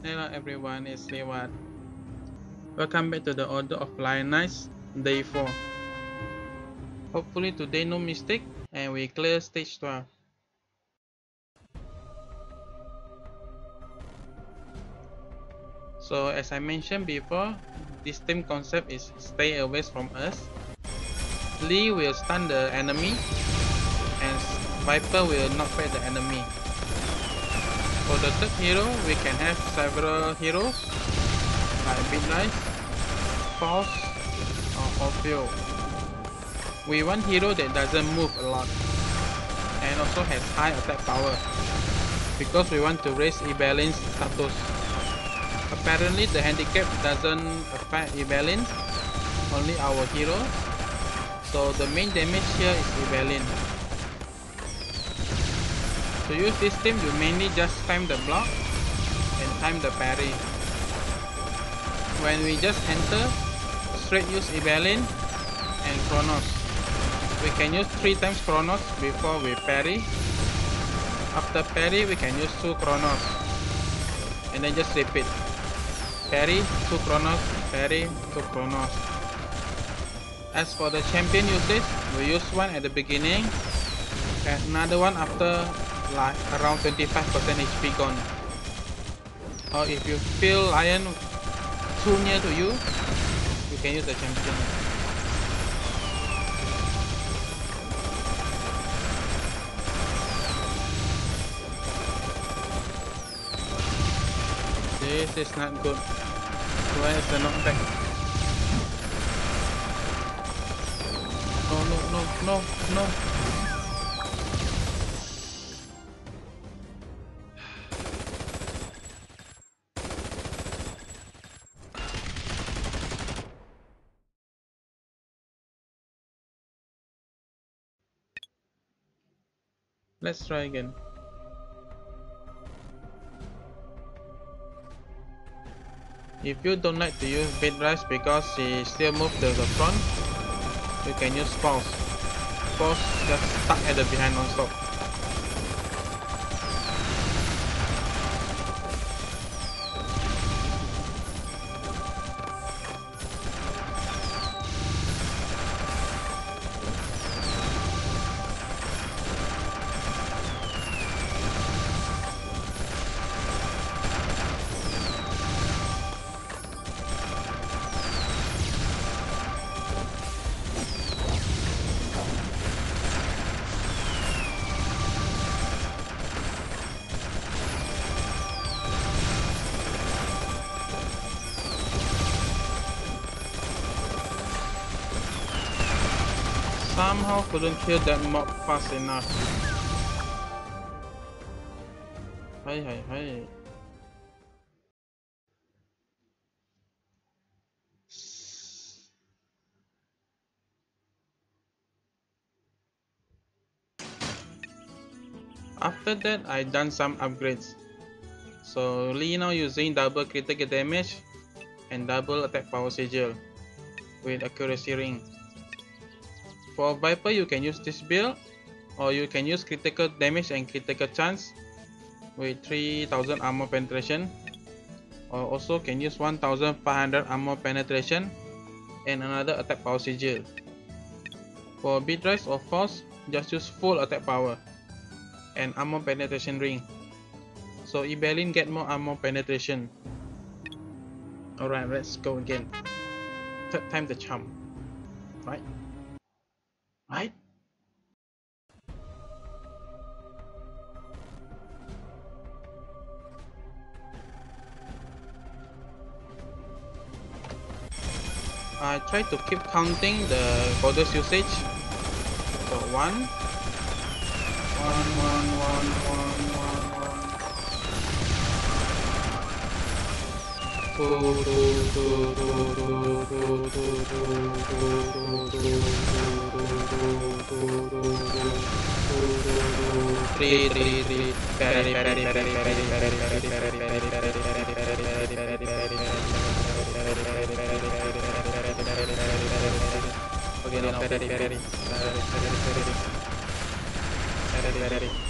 Hello everyone, it's Leewhat. Welcome back to the Order of Lion Knights, Day 4. Hopefully today no mistake and we clear stage 12. So as I mentioned before, this team concept is stay away from us. Lee will stun the enemy and Viper will knock back the enemy. For the third hero, we can have several heroes like Midnight, Force, or Orfeo. We want hero that doesn't move a lot and also has high attack power because we want to raise Evelyn's status. Apparently the handicap doesn't affect Evelyn, only our hero. So the main damage here is Evelyn. To use this team, you mainly just time the block and time the parry. When we just enter, straight use Evelyn and Chronos. We can use 3 times Chronos before we parry. After parry, we can use 2 Chronos. And then just repeat. Parry, 2 Chronos, parry, 2 Chronos. As for the champion usage, we use one at the beginning, another one after like around 25% HP gone. Or if you feel lion too near to you, you can use the champion. This is not good. Where is the knockback? No, no, no, no, no. Let's try again. If you don't like to use Beatrice because she still moves to the front, you can use Pulse. Pulse just stuck at the behind non-stop. Somehow couldn't kill that mob fast enough. Hey, hey, hey. After that, I done some upgrades. So Lee now using double critical damage and double attack power sigil with accuracy ring. For Viper, you can use this build, or you can use critical damage and critical chance with 3000 armor penetration, or also can use 1500 armor penetration and another attack power sigil. For Beatrice or Force, just use full attack power and armor penetration ring. So Evelyn get more armor penetration. Alright, let's go again. Third time the charm. Right? Right? I try to keep counting the goddess usage. So one, one, one, one, one, tri tri tri peri peri peri peri peri peri peri peri peri peri peri peri peri peri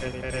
Gracias.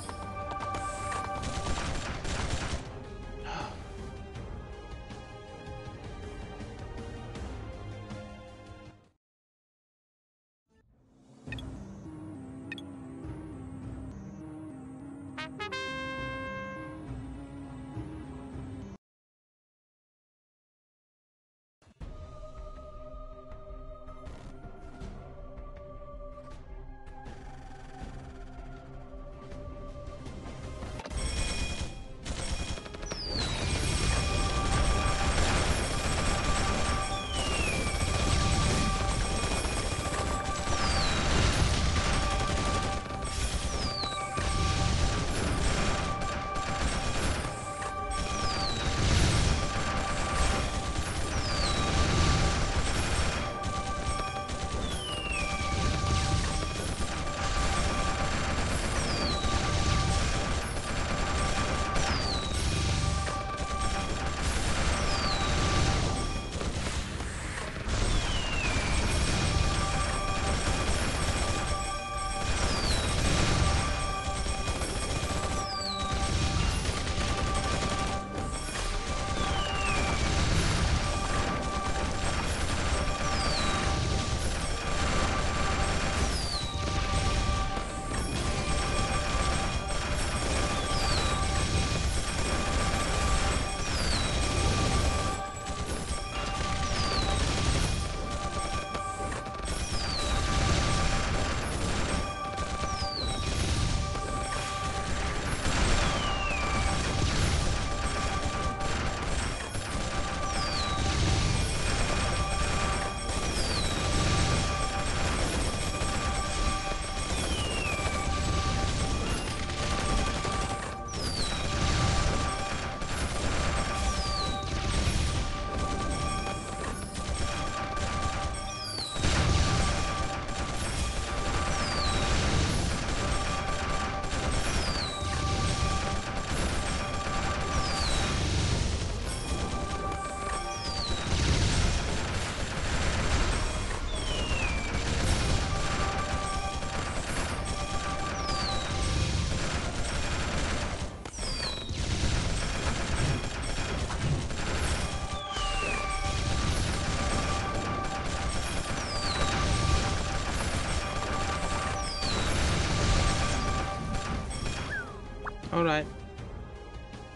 Alright.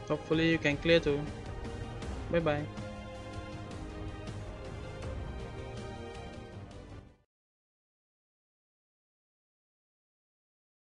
Hopefully you can clear too. Bye bye.